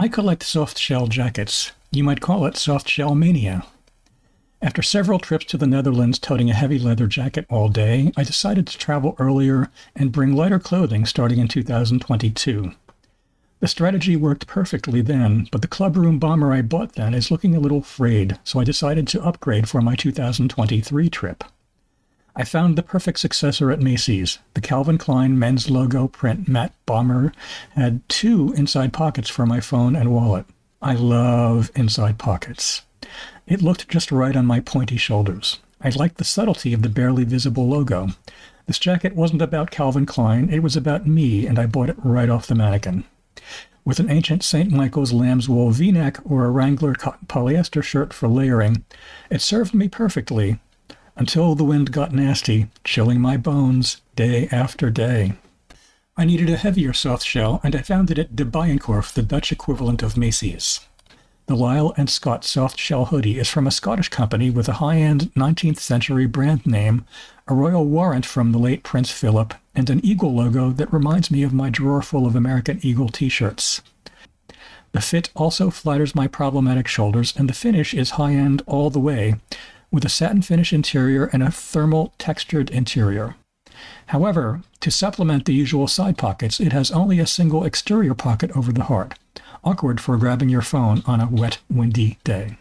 I collect soft shell jackets. You might call it soft shell mania. After several trips to the Netherlands toting a heavy leather jacket all day, I decided to travel earlier and bring lighter clothing starting in 2022. The strategy worked perfectly then, but the clubroom bomber I bought then is looking a little frayed, so I decided to upgrade for my 2023 trip. I found the perfect successor at Macy's. The Calvin Klein men's logo print matte bomber had two inside pockets for my phone and wallet. I love inside pockets. It looked just right on my pointy shoulders. I liked the subtlety of the barely visible logo. This jacket wasn't about Calvin Klein, it was about me, and I bought it right off the mannequin. With an ancient St. Michael's lamb's wool v-neck or a Wrangler cotton polyester shirt for layering, it served me perfectly until the wind got nasty, chilling my bones day after day. I needed a heavier soft shell, and I found it at De Bijenkorf, the Dutch equivalent of Macy's. The Lyle and Scott soft shell hoodie is from a Scottish company with a high-end 19th century brand name, a royal warrant from the late Prince Philip, and an eagle logo that reminds me of my drawer full of American Eagle t-shirts. The fit also flatters my problematic shoulders, and the finish is high-end all the way, with a satin finish interior and a thermal textured interior. However, to supplement the usual side pockets, it has only a single exterior pocket over the heart awkward for grabbing your phone on a wet, windy day.